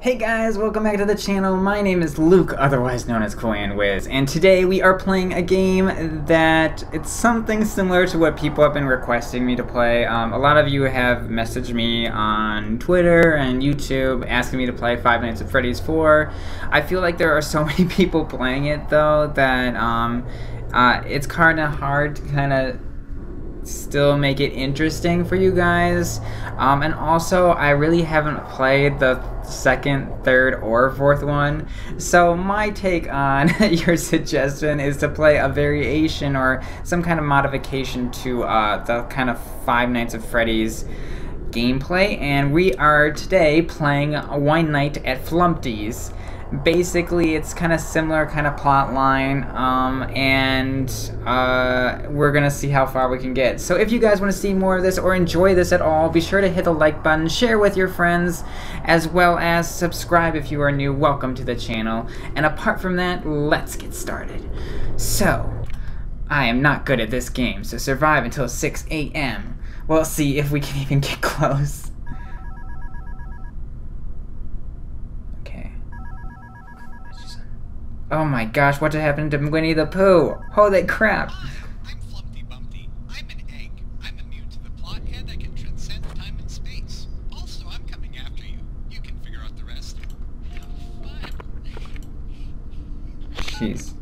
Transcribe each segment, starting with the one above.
Hey guys, welcome back to the channel. My name is Luke, otherwise known as CoolHandWiz, and today we are playing a game that it's something similar to what people have been requesting me to play. Um, a lot of you have messaged me on Twitter and YouTube asking me to play Five Nights at Freddy's 4. I feel like there are so many people playing it though that um, uh, it's kind of hard to kind of still make it interesting for you guys. Um, and also, I really haven't played the second, third, or fourth one. So my take on your suggestion is to play a variation or some kind of modification to uh, the kind of Five Nights at Freddy's gameplay. And we are today playing One Night at Flumpty's basically it's kind of similar kind of plot line um, and uh, we're gonna see how far we can get. So if you guys want to see more of this or enjoy this at all be sure to hit the like button share with your friends as well as subscribe if you are new. Welcome to the channel. And apart from that let's get started. So I am not good at this game so survive until 6 a.m. We'll see if we can even get close Oh my gosh, what happened to Winnie the Pooh? Holy crap! I'm Flumpty Bumpty. I'm an egg. I'm immune to the plot and I can transcend time and space. Also, I'm coming after you. You can figure out the rest. Jeez.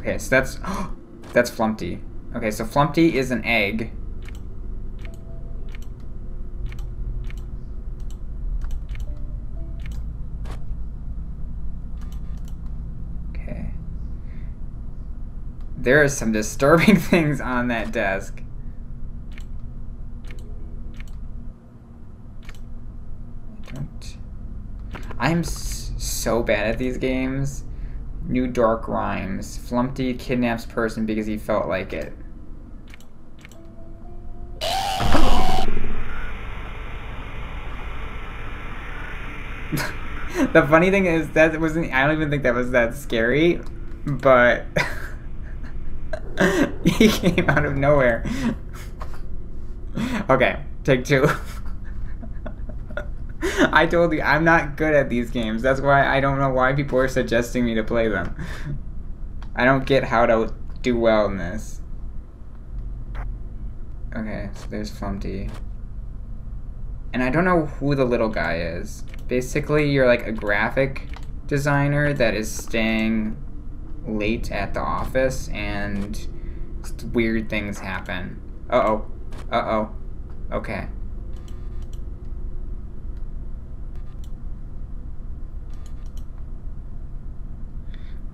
Okay, so that's... that's Flumpty. Okay, so Flumpty is an egg. There are some disturbing things on that desk. I'm so bad at these games. New Dark Rhymes. Flumpty kidnaps person because he felt like it. the funny thing is that wasn't I don't even think that was that scary, but he came out of nowhere. Okay, take two. I told you, I'm not good at these games. That's why I don't know why people are suggesting me to play them. I don't get how to do well in this. Okay, so there's Flumpty. And I don't know who the little guy is. Basically, you're like a graphic designer that is staying late at the office and weird things happen. Uh-oh. Uh-oh. Okay.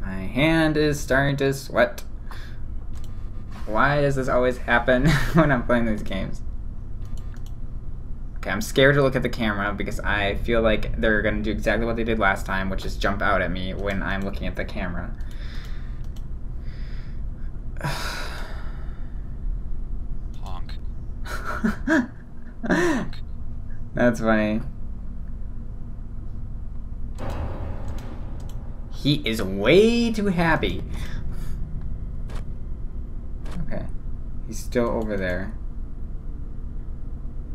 My hand is starting to sweat. Why does this always happen when I'm playing these games? Okay, I'm scared to look at the camera because I feel like they're going to do exactly what they did last time, which is jump out at me when I'm looking at the camera. Honk. That's funny. He is way too happy. Okay. He's still over there.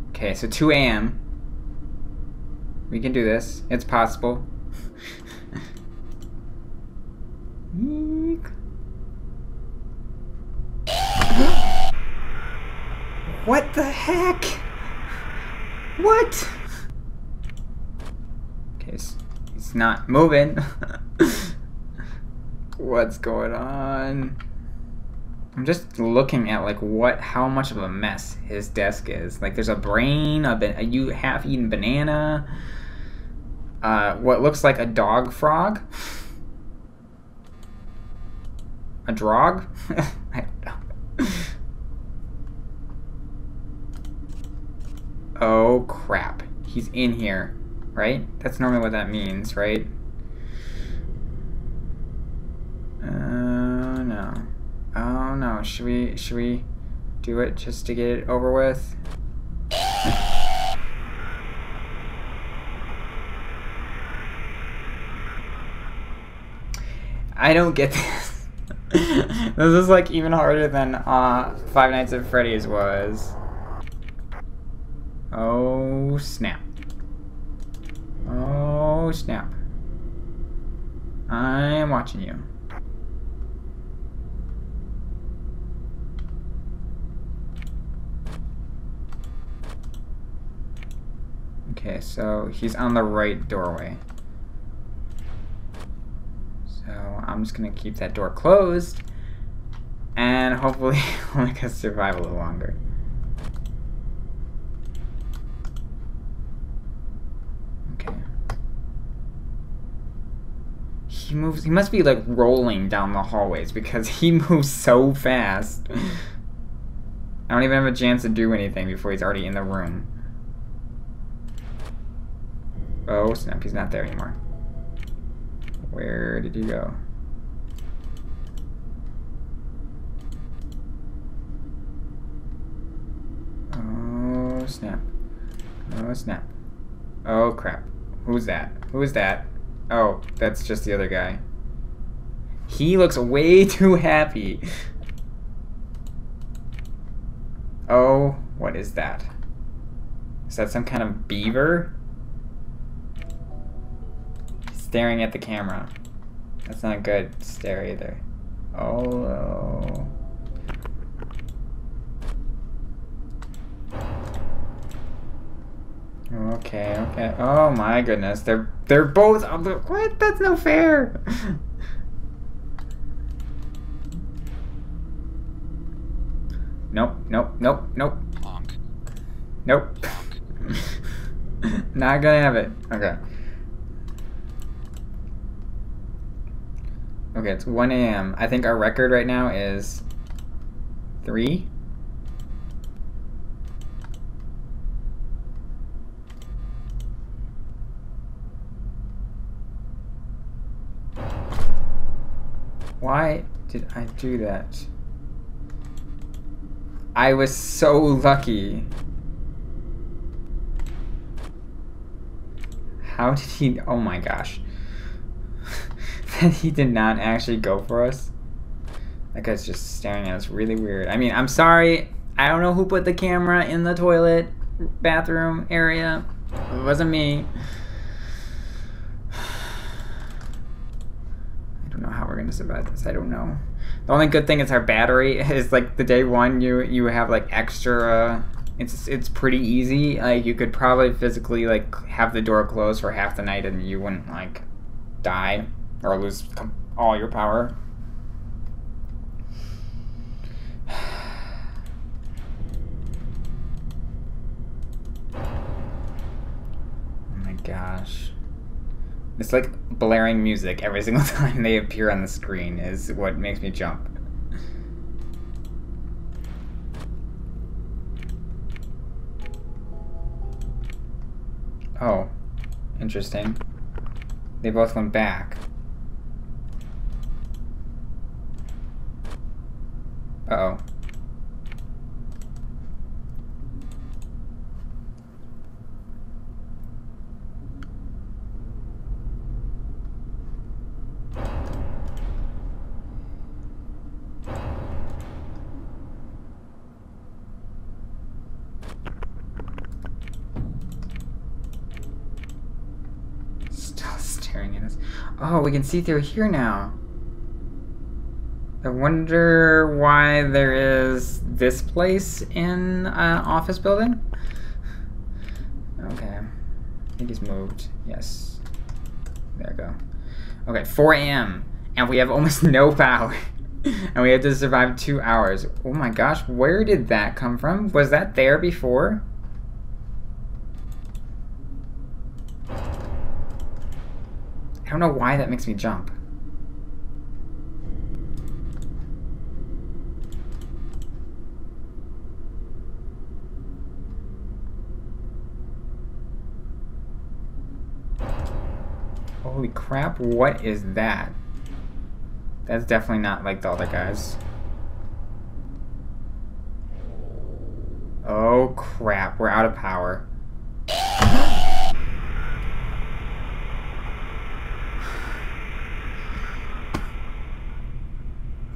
Okay, so 2 a.m. We can do this. It's possible. What the heck? What? Okay, he's not moving. What's going on? I'm just looking at like what, how much of a mess his desk is. Like there's a brain, a, a you half-eaten banana, uh, what looks like a dog frog, a drog. I don't know. Oh crap. He's in here, right? That's normally what that means, right? Uh, no. Oh no, should we, should we do it just to get it over with? I don't get this. this is like even harder than uh, Five Nights at Freddy's was. Oh, snap. Oh, snap. I'm watching you. Okay, so he's on the right doorway. So I'm just gonna keep that door closed and hopefully make us survive a little longer. Okay. He moves, he must be like rolling down the hallways because he moves so fast. I don't even have a chance to do anything before he's already in the room. Oh snap, he's not there anymore. Where did he go? Oh snap. Oh snap. Oh crap. Who's that? Who's that? Oh, that's just the other guy. He looks way too happy. Oh, what is that? Is that some kind of beaver? staring at the camera. That's not a good stare either. Oh. Okay, okay. Oh my goodness. They're they're both what? That's no fair. nope, nope, nope, nope. Honk. Nope. Not gonna have it. Okay. Okay, it's 1 a.m. I think our record right now is 3. Why did I do that? I was so lucky. How did he... Oh my gosh. that he did not actually go for us. That guy's just staring at us really weird. I mean, I'm sorry. I don't know who put the camera in the toilet bathroom area. It wasn't me. We're gonna survive this. I don't know. The only good thing is our battery is like the day one you you have like extra uh, it's it's pretty easy. Like you could probably physically like have the door closed for half the night and you wouldn't like die or lose all your power. Oh my gosh. It's like blaring music every single time they appear on the screen is what makes me jump. Oh, interesting. They both went back. Uh oh. Still staring at us. Oh, we can see through here now. I wonder why there is this place in an office building. Okay. I think he's moved. Yes. There we go. Okay, 4 a.m. And we have almost no power. and we have to survive two hours. Oh my gosh, where did that come from? Was that there before? I don't know why that makes me jump. Holy crap, what is that? That's definitely not like the other guys. Oh crap, we're out of power.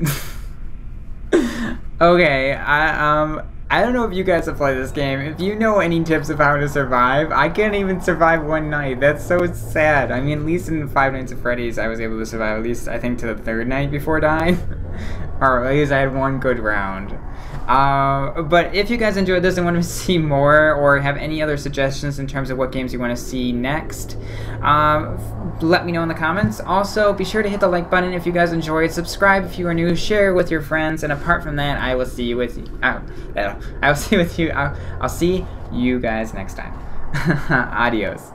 okay, I um I don't know if you guys have played this game. If you know any tips of how to survive, I can't even survive one night. That's so sad. I mean, at least in Five Nights at Freddy's, I was able to survive at least, I think, to the third night before dying. or at least I had one good round. Uh, but if you guys enjoyed this and want to see more or have any other suggestions in terms of what games you want to see next, um, let me know in the comments. Also, be sure to hit the like button if you guys enjoyed. Subscribe if you are new. Share with your friends. And apart from that, I will see you with you. Uh, I will see with you. I'll, I'll see you guys next time. Adios.